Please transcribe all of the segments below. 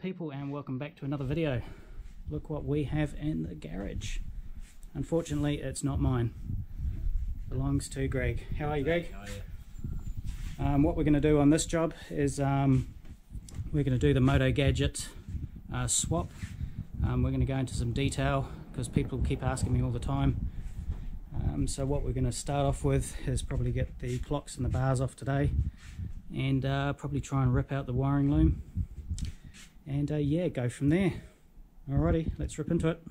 people and welcome back to another video. Look what we have in the garage. Unfortunately, it's not mine. belongs to Greg. How are you, Greg? Um, what we're going to do on this job is um, we're going to do the Motogadget uh, swap. Um, we're going to go into some detail because people keep asking me all the time. Um, so what we're going to start off with is probably get the clocks and the bars off today and uh, probably try and rip out the wiring loom and uh, yeah go from there. Alrighty let's rip into it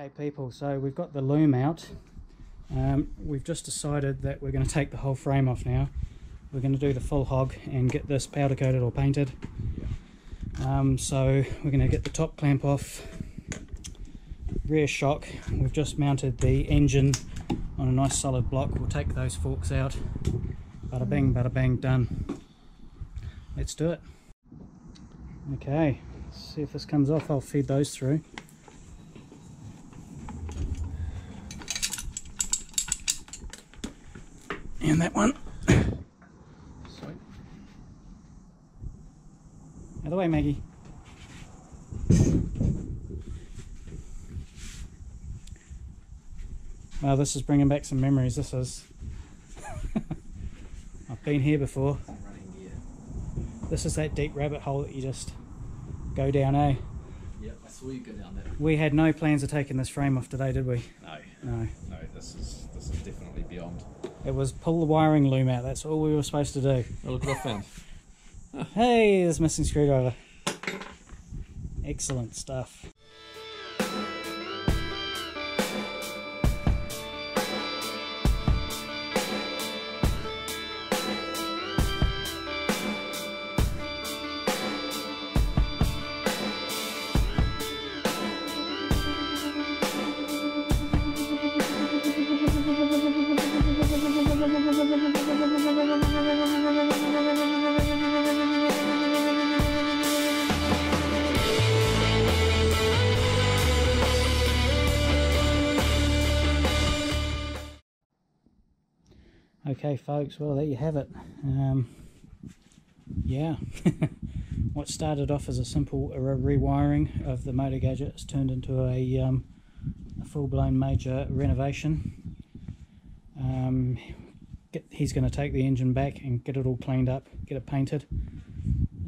Okay people, so we've got the loom out. Um, we've just decided that we're going to take the whole frame off now. We're going to do the full hog and get this powder coated or painted. Um, so we're going to get the top clamp off, rear shock. We've just mounted the engine on a nice solid block. We'll take those forks out. Bada bing, bada bang, done. Let's do it. Okay, see if this comes off. I'll feed those through. That one. Sorry. Out of the way, Maggie. Well, this is bringing back some memories. This is. I've been here before. This is that deep rabbit hole that you just go down, eh? Yep, I saw you go down there. We had no plans of taking this frame off today, did we? No, No. no, this is this is definitely beyond. It was pull the wiring loom out. That's all we were supposed to do. Oh, look what I found. Hey, there's missing screwdriver. Excellent stuff. Okay, folks, well, there you have it. Um, yeah, what started off as a simple re- rewiring of the Motogadget has turned into a, um, a full blown major renovation. Um, get, he's going to take the engine back and get it all cleaned up, get it painted,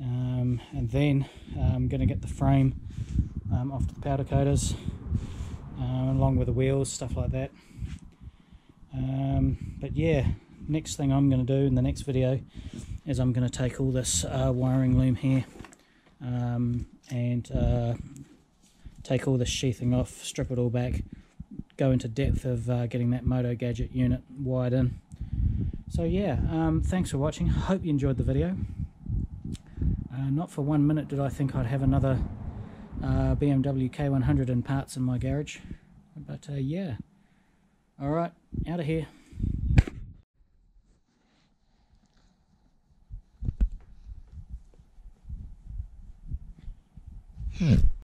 um, and then I'm going to get the frame um, off to the powder coaters, um, along with the wheels, stuff like that. Um, but yeah, next thing I'm going to do in the next video is I'm going to take all this uh, wiring loom here um, and uh, take all this sheathing off, strip it all back, go into depth of uh, getting that Motogadget unit wired in. So yeah, um, thanks for watching. Hope you enjoyed the video. Uh, not for one minute did I think I'd have another uh, BMW K100 in parts in my garage. But uh, yeah. Alright, out of here.